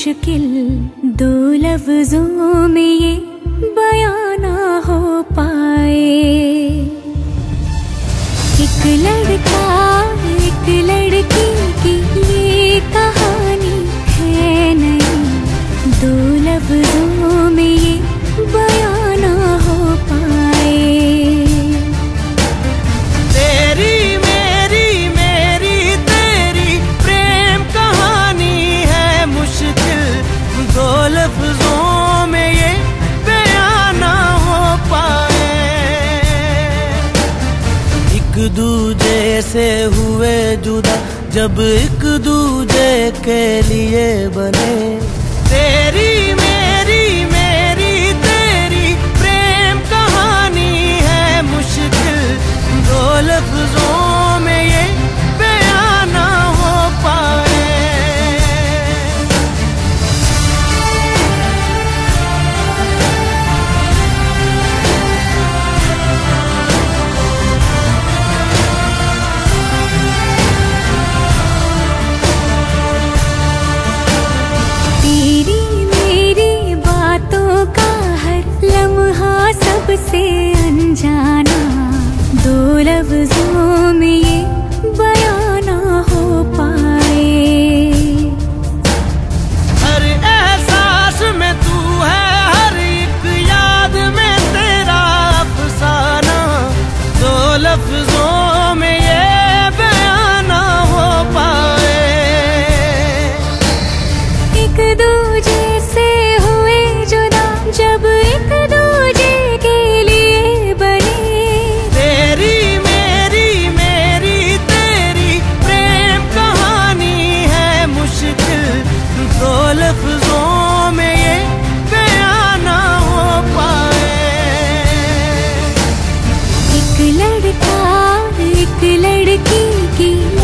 मुश्किल दो लफ्जों में ये बयाना हो पाए। एक लड़का, एक लड़की की ये कहानी है नहीं। दो लफ्जों में ये बयाना दूजे से हुए जुदा जब एक दूजे के लिए बने। लम्हा सबसे अनजाना दो लफ्जों में था एक लड़की की